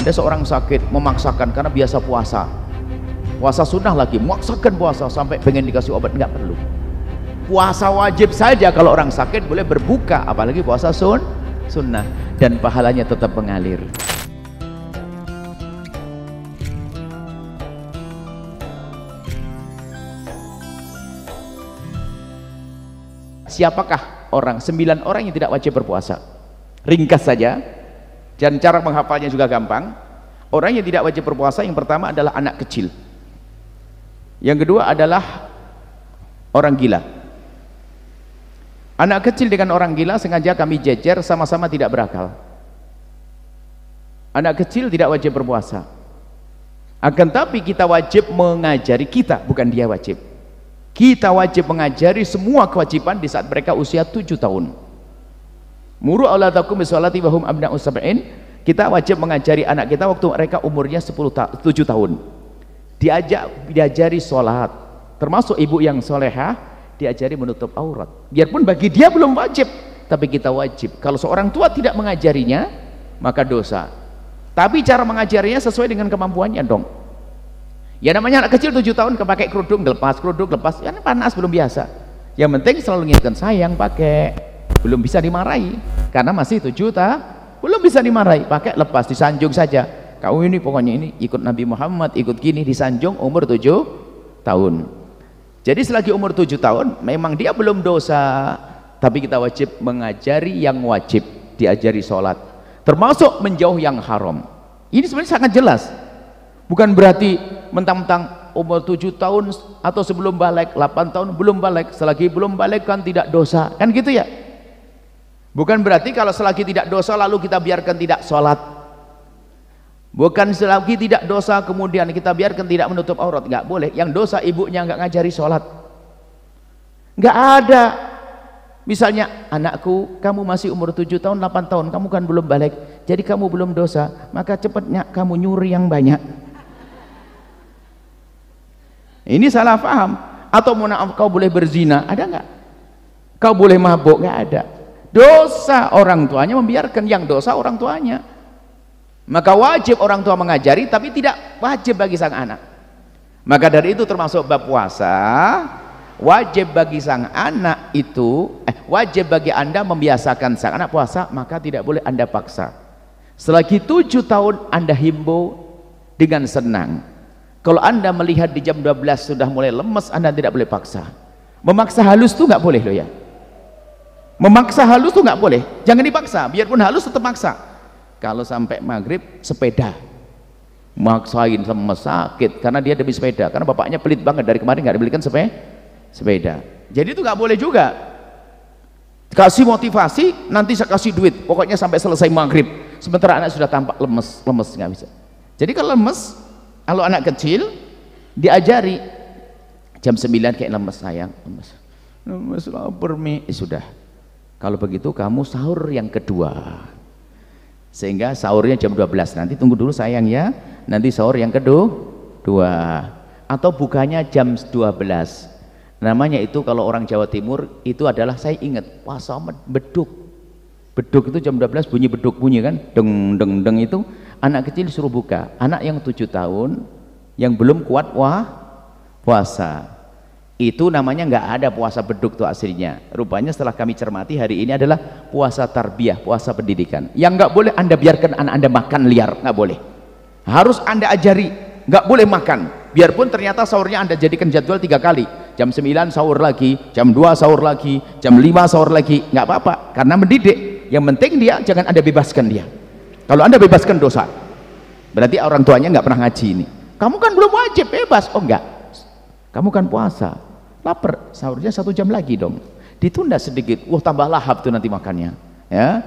Ada seorang sakit memaksakan karena biasa puasa. Puasa sunnah lagi, memaksakan puasa sampai pengen dikasih obat nggak perlu. Puasa wajib saja kalau orang sakit boleh berbuka, apalagi puasa sun sunnah dan pahalanya tetap mengalir. Siapakah orang? Sembilan orang yang tidak wajib berpuasa. Ringkas saja, dan cara menghafalnya juga gampang. Orang yang tidak wajib berpuasa yang pertama adalah anak kecil. Yang kedua adalah orang gila. Anak kecil dengan orang gila sengaja kami jejer sama-sama tidak berakal. Anak kecil tidak wajib berpuasa. Akan tapi kita wajib mengajari kita, bukan dia wajib. Kita wajib mengajari semua kewajiban di saat mereka usia tujuh tahun. Muru auladakum bisolati wa hum abna'u sab'in. Kita wajib mengajari anak kita waktu mereka umurnya 10 ta 7 tahun. Diajak diajari sholat. Termasuk ibu yang solehah diajari menutup aurat. Biarpun bagi dia belum wajib, tapi kita wajib. Kalau seorang tua tidak mengajarinya, maka dosa. Tapi cara mengajarinya sesuai dengan kemampuannya dong. Ya namanya anak kecil 7 tahun kepakai kerudung, lepas kerudung, lepas. Ya panas belum biasa. Yang penting selalu ingatkan sayang pakai. Belum bisa dimarahi karena masih 7 ta belum bisa dimarahi. Pakai lepas disanjung saja. Kau ini pokoknya ini ikut Nabi Muhammad, ikut gini disanjung umur 7 tahun. Jadi selagi umur 7 tahun memang dia belum dosa, tapi kita wajib mengajari yang wajib, diajari sholat. Termasuk menjauh yang haram. Ini sebenarnya sangat jelas bukan berarti mentang-mentang umur 7 tahun atau sebelum balik 8 tahun belum balik selagi belum balik kan tidak dosa kan gitu ya bukan berarti kalau selagi tidak dosa lalu kita biarkan tidak sholat. Bukan selagi tidak dosa kemudian kita biarkan tidak menutup aurat. Nggak boleh. Yang dosa ibunya nggak ngajari sholat. Nggak ada. Misalnya anakku kamu masih umur 7 tahun 8 tahun kamu kan belum balik. Jadi kamu belum dosa maka cepatnya kamu nyuri yang banyak. Ini salah paham atau maaf kau boleh berzina ada nggak? Kau boleh mabuk nggak ada dosa orang tuanya membiarkan yang dosa orang tuanya maka wajib orang tua mengajari tapi tidak wajib bagi sang anak maka dari itu termasuk bab puasa wajib bagi sang anak itu eh, wajib bagi anda membiasakan sang anak puasa maka tidak boleh anda paksa selagi tujuh tahun anda himbau dengan senang kalau anda melihat di jam 12 sudah mulai lemes, anda tidak boleh paksa. Memaksa halus itu nggak boleh loh ya. Memaksa halus itu nggak boleh. Jangan dipaksa, biarpun halus tetap maksa. Kalau sampai maghrib sepeda, maksain sama sakit karena dia demi sepeda. Karena bapaknya pelit banget dari kemarin nggak dibelikan sepeda. Sepeda. Jadi itu nggak boleh juga. Kasih motivasi, nanti saya kasih duit. Pokoknya sampai selesai maghrib. Sementara anak sudah tampak lemes, lemes nggak bisa. Jadi kalau lemes, kalau anak kecil diajari jam 9 kayak lemes sayang lemes lemes lapar mi eh, sudah kalau begitu kamu sahur yang kedua. Sehingga sahurnya jam 12 nanti tunggu dulu sayang ya. Nanti sahur yang kedua dua. Atau bukanya jam 12 namanya itu kalau orang Jawa Timur itu adalah saya ingat puasa beduk. Beduk itu jam 12 bunyi beduk bunyi kan? Deng deng deng itu. Anak kecil disuruh buka. Anak yang tujuh tahun yang belum kuat wah puasa itu namanya nggak ada puasa beduk tuh aslinya. Rupanya setelah kami cermati hari ini adalah puasa tarbiyah puasa pendidikan. Yang nggak boleh anda biarkan anak anda makan liar nggak boleh. Harus anda ajari nggak boleh makan. Biarpun ternyata sahurnya anda jadikan jadwal tiga kali. Jam 9 sahur lagi jam 2 sahur lagi jam 5 sahur lagi. Nggak apa-apa karena mendidik. Yang penting dia jangan anda bebaskan dia. Kalau anda bebaskan dosa berarti orang tuanya nggak pernah ngaji ini. Kamu kan belum wajib bebas. Oh enggak kamu kan puasa lapar sahurnya satu jam lagi dong ditunda sedikit wah tambah lahap tuh nanti makannya ya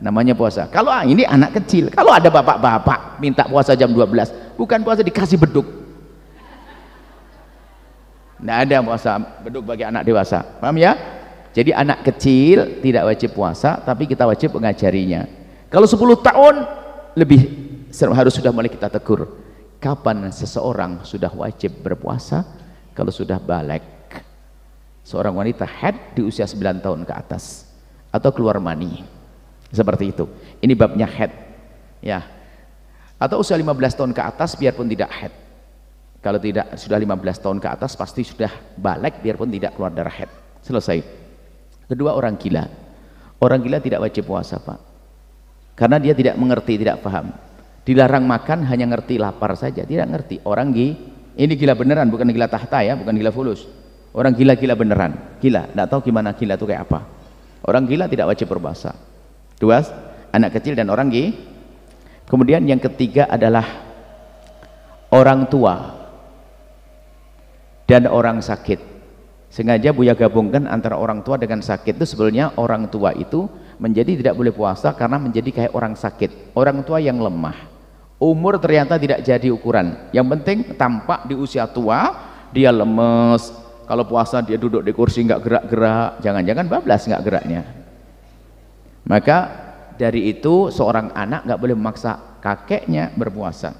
namanya puasa kalau ah, ini anak kecil kalau ada bapak-bapak minta puasa jam 12 bukan puasa dikasih beduk tidak ada puasa beduk bagi anak dewasa paham ya jadi anak kecil tidak wajib puasa tapi kita wajib mengajarinya kalau 10 tahun lebih harus sudah mulai kita tegur. Kapan seseorang sudah wajib berpuasa? Kalau sudah balik. Seorang wanita head di usia 9 tahun ke atas atau keluar mani. Seperti itu. Ini babnya head. Ya. atau usia 15 tahun ke atas biarpun tidak head kalau tidak sudah 15 tahun ke atas pasti sudah balik biarpun tidak keluar darah head selesai kedua orang gila orang gila tidak wajib puasa pak karena dia tidak mengerti tidak paham dilarang makan hanya ngerti lapar saja tidak ngerti orang gila ini gila beneran bukan gila tahta ya bukan gila fulus orang gila-gila beneran. Gila. Tidak tahu gimana gila itu kayak apa. Orang gila tidak wajib berpuasa dua anak kecil dan orang gila kemudian yang ketiga adalah orang tua dan orang sakit. Sengaja Buya gabungkan antara orang tua dengan sakit itu sebenarnya orang tua itu menjadi tidak boleh puasa karena menjadi kayak orang sakit. Orang tua yang lemah. Umur ternyata tidak jadi ukuran. Yang penting tampak di usia tua dia lemes kalau puasa dia duduk di kursi nggak gerak-gerak jangan-jangan bablas nggak geraknya. Maka dari itu seorang anak nggak boleh memaksa kakeknya berpuasa.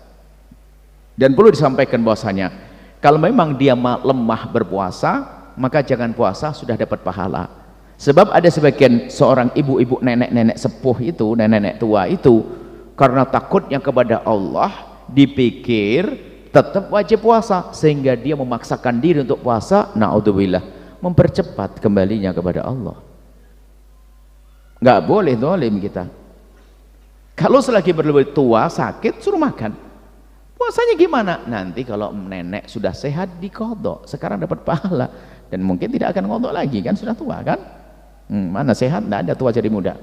Dan perlu disampaikan bahwasanya kalau memang dia lemah berpuasa maka jangan puasa sudah dapat pahala. Sebab ada sebagian seorang ibu-ibu nenek-nenek sepuh itu nenek-nenek tua itu karena takutnya kepada Allah dipikir tetap wajib puasa sehingga dia memaksakan diri untuk puasa na'udzubillah. Mempercepat kembalinya kepada Allah. Nggak boleh dolim kita. Kalau selagi berlebih tua sakit suruh makan. Puasanya gimana? nanti kalau nenek sudah sehat dikodok. Sekarang dapat pahala. Dan mungkin tidak akan ngodok lagi kan? Sudah tua kan? Hmm, mana sehat? tidak ada tua jadi muda.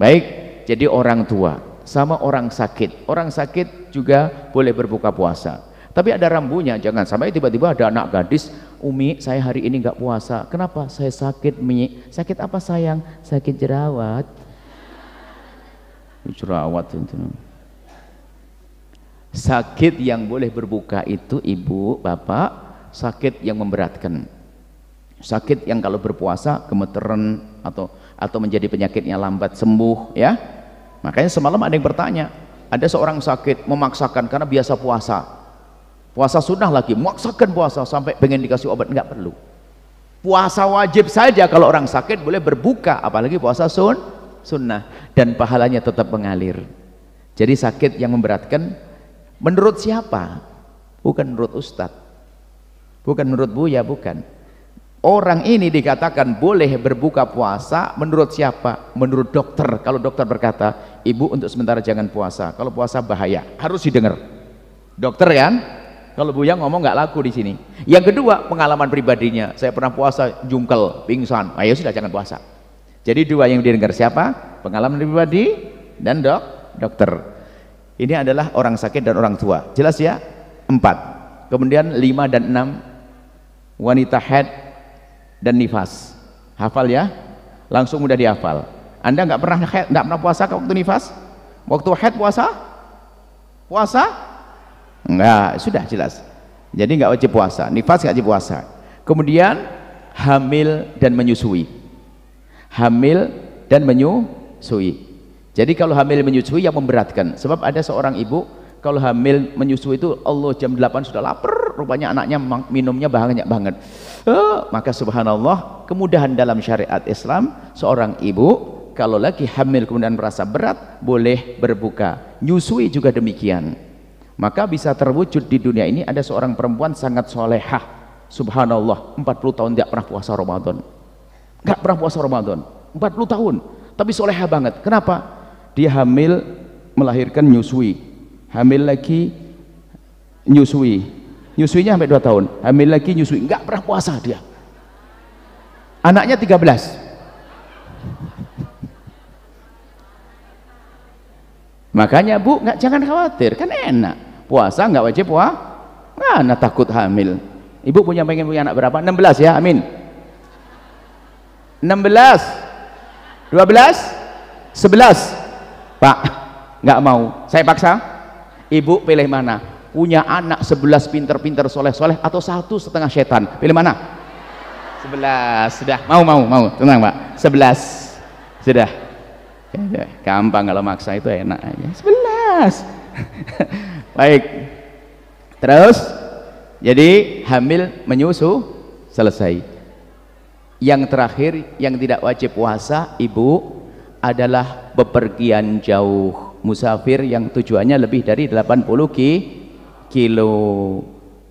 Baik jadi orang tua sama orang sakit. Orang sakit juga boleh berbuka puasa tapi ada rambunya jangan. Sampai tiba-tiba ada anak gadis Umi saya hari ini nggak puasa. Kenapa? saya sakit Mi. Sakit apa sayang? sakit jerawat. Jerawat itu sakit yang boleh berbuka itu ibu, bapak sakit yang memberatkan. Sakit yang kalau berpuasa gemeteran atau atau menjadi penyakitnya lambat sembuh ya. Makanya semalam ada yang bertanya ada seorang sakit memaksakan karena biasa puasa puasa sunnah lagi memaksakan puasa sampai pengen dikasih obat nggak perlu puasa wajib saja kalau orang sakit boleh berbuka apalagi puasa sun sunnah dan pahalanya tetap mengalir jadi sakit yang memberatkan Menurut siapa? Bukan menurut ustadz. Bukan menurut Buya, bukan. Orang ini dikatakan boleh berbuka puasa menurut siapa? Menurut dokter. Kalau dokter berkata, ibu untuk sementara jangan puasa. Kalau puasa bahaya. Harus didengar. Dokter kan? Kalau Buya ngomong nggak laku di sini. Yang kedua, pengalaman pribadinya. Saya pernah puasa jungkel, pingsan. Ayo sudah jangan puasa. Jadi dua yang didengar siapa? Pengalaman pribadi dan dok, dokter ini adalah orang sakit dan orang tua jelas ya empat kemudian lima dan enam wanita head dan nifas hafal ya langsung mudah dihafal anda nggak pernah head nggak pernah puasa waktu nifas waktu head puasa puasa enggak sudah jelas jadi nggak wajib puasa nifas nggak wajib puasa kemudian hamil dan menyusui hamil dan menyusui jadi kalau hamil menyusui yang memberatkan. Sebab ada seorang ibu kalau hamil menyusui itu Allah jam 8 sudah lapar, rupanya anaknya minumnya banyak banget. Uh, maka subhanallah, kemudahan dalam syariat Islam seorang ibu kalau lagi hamil kemudian merasa berat boleh berbuka. Nyusui juga demikian. Maka bisa terwujud di dunia ini ada seorang perempuan sangat solehah. Subhanallah, 40 tahun tidak pernah puasa Ramadan. Enggak pernah puasa Ramadan. 40 tahun. Tapi solehah banget. Kenapa? dia hamil melahirkan nyusui hamil lagi nyusui nyusuinya sampai 2 tahun hamil lagi nyusui enggak pernah puasa dia anaknya 13 makanya bu nggak jangan khawatir kan enak puasa nggak wajib puasa mana takut hamil ibu punya pengen punya anak berapa 16 ya amin 16 12 11 Pak, nggak mau. Saya paksa. Ibu pilih mana? Punya anak sebelas pinter-pinter soleh-soleh atau satu setengah setan? Pilih mana? Sebelas. Sudah. Mau, mau, mau. Tenang, Pak. Sebelas. Sudah. Gampang kalau maksa itu enak aja. Sebelas. Baik. Terus, jadi hamil menyusu selesai. Yang terakhir, yang tidak wajib puasa, ibu adalah bepergian jauh musafir yang tujuannya lebih dari 80 ki kilo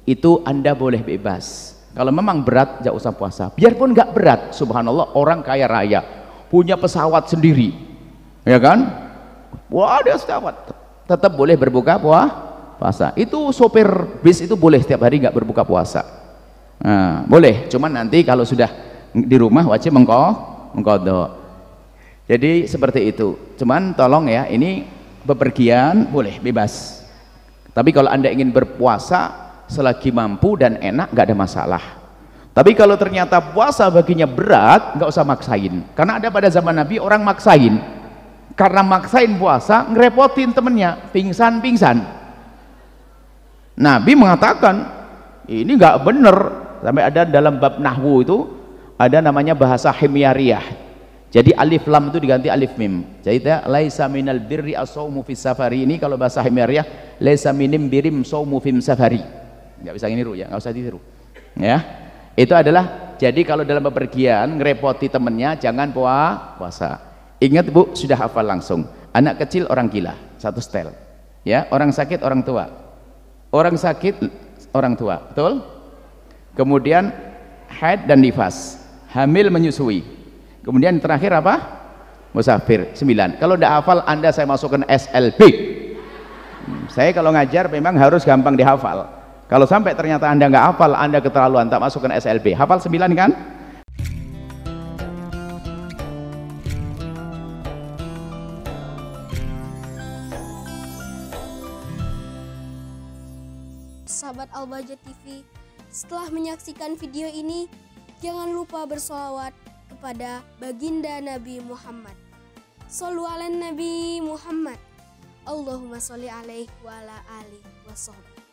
itu anda boleh bebas kalau memang berat jangan usah puasa biarpun nggak berat subhanallah orang kaya raya punya pesawat sendiri ya kan? Wah ada pesawat tetap boleh berbuka puasa. Itu sopir bis itu boleh setiap hari nggak berbuka puasa. Nah, boleh. Cuman nanti kalau sudah di rumah wajib mengko mengkodok. Jadi seperti itu. Cuman tolong ya ini bepergian boleh bebas. Tapi kalau anda ingin berpuasa selagi mampu dan enak nggak ada masalah. Tapi kalau ternyata puasa baginya berat nggak usah maksain. Karena ada pada zaman Nabi orang maksain karena maksain puasa ngerepotin temennya pingsan-pingsan Nabi mengatakan ini nggak bener sampai ada dalam bab nahwu itu ada namanya bahasa himyariyah jadi alif lam itu diganti alif mim. Jadi ya, laisa minal birri as-saumu fis safari ini kalau bahasa Himyariyah laisa minim birim saumu fim safari. Enggak bisa niru ya, enggak usah ditiru. Ya. Itu adalah jadi kalau dalam bepergian ngerepoti temennya jangan puasa. Ingat Bu, sudah hafal langsung. Anak kecil orang gila, satu stel. Ya, orang sakit orang tua. Orang sakit orang tua, betul? Kemudian haid dan nifas, hamil menyusui. Kemudian terakhir apa? Musafir. 9 kalau tidak hafal anda saya masukkan SLB hmm, saya kalau ngajar memang harus gampang dihafal. Kalau sampai ternyata anda nggak hafal anda keterlaluan tak masukkan SLB hafal 9 kan sahabat Albaja TV setelah menyaksikan video ini jangan lupa bersolawat kepada baginda Nabi Muhammad. Sallu ala Nabi Muhammad. Allahumma sholli alaihi wa ala alihi wa